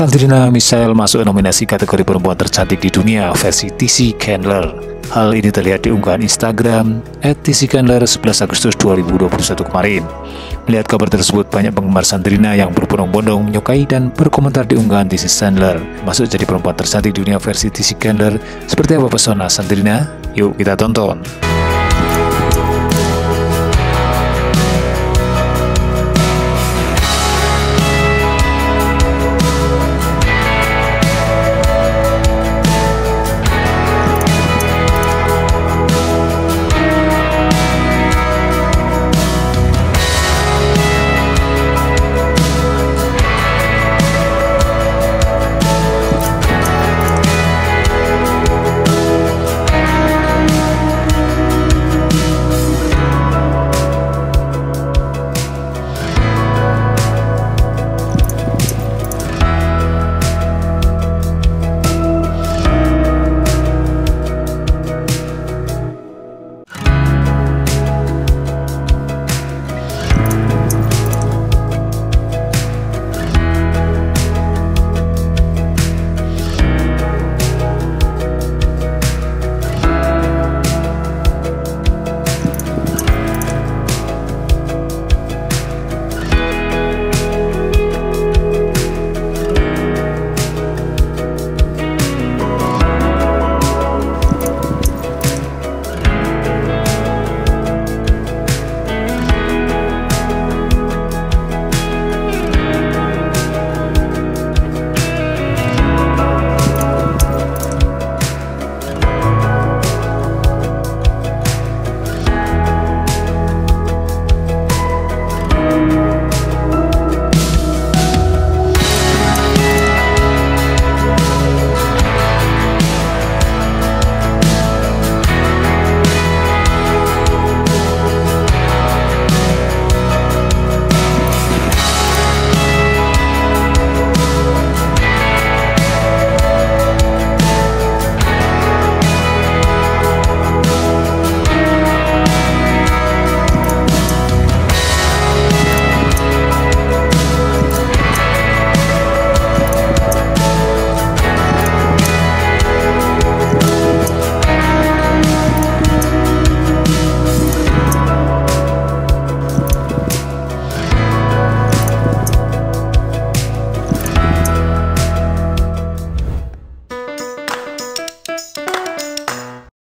Sandrina Michelle masuk nominasi kategori perempuan tercantik di dunia versi TC Candler. Hal ini terlihat di unggahan Instagram @tccandler 11 Agustus 2021 kemarin. Melihat kabar tersebut, banyak penggemar Sandrina yang berbondong-bondong menyukai dan berkomentar di unggahan TC Candler. Masuk jadi perempuan tercantik dunia versi TC Candler. Seperti apa pesona Sandrina? Yuk kita tonton.